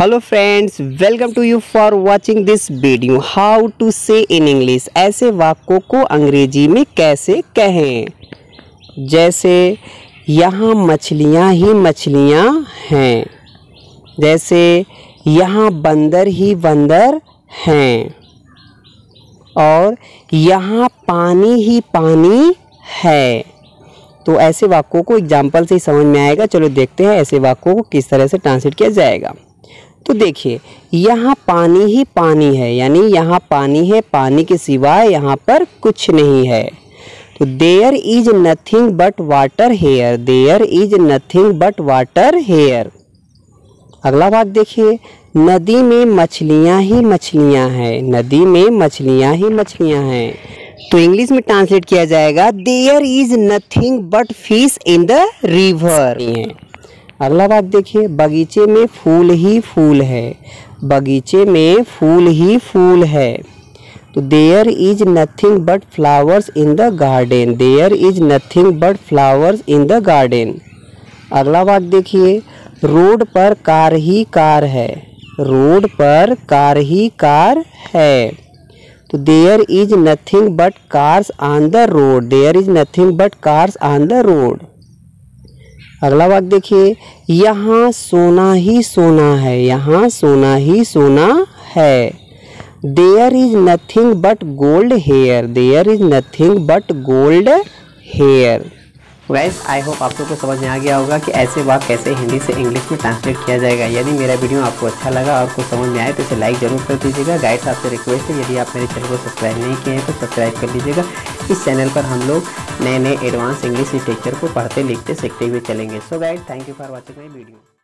Hello friends welcome to you for watching this video how to say in English ऐसे वाक्यों को अंग्रेज़ी में कैसे कहें? जैसे, यहाँ मछलियाँ ही मछलियाँ हैं। जैसे, यहाँ बंदर ही बंदर हैं। और, यहाँ पानी ही पानी है। तो ऐसे वाक्यों को एग्ज़ाम्पल से ही समझ में आएगा। चलो देखते हैं ऐसे वाक्यों को किस तरह से ट्रांसलेट किया जाएगा। तो देखिए, यहाँ पानी ही पानी है, यानी यहाँ पानी है, पानी के सिवाय यहाँ पर कुछ नहीं है। तो there is nothing but water here there is nothing but water here अगला बात देखिए, नदी में मछलियाँ ही मछलियाँ हैं, नदी में मछलियाँ ही मछलियाँ हैं। तो इंग्लिश में ट्रांसलेट किया जाएगा there is nothing but fish in the river अगला बात देखिए, बगीचे में फूल ही फूल है। बगीचे में फूल ही फूल है। तो there is nothing but flowers in the garden there is nothing but flowers in the garden अगला बात देखिए, रोड पर कार ही कार है। रोड पर कार ही कार है। तो there is nothing but cars on the road there is nothing but cars on the road अगला बात देखिए, यहाँ सोना ही सोना है, यहाँ सोना ही सोना है। There is nothing but gold here there is nothing but gold here guess I hope आप लोग को समझ में आ गया होगा कि ऐसे बात कैसे हिंदी से इंग्लिश में ट्रांसलेट किया जाएगा। यदि मेरा वीडियो आपको अच्छा लगा और कुछ समझ में आए तो इसे लाइक ज़रूर कर दीजिएगा। गाइड्स आपसे रिक्वेस्ट है, यदि आप मेरे चैनल को सब्सक्राइब नहीं किए हैं तो सब्सक्राइब कर लीजिएगा। इस चैनल पर हम लोग नए नए एडवांस इंग्लिश लिटरेचर को पढ़ते लिखते सीखते हुए चलेंगे। So guys thank you for watching my video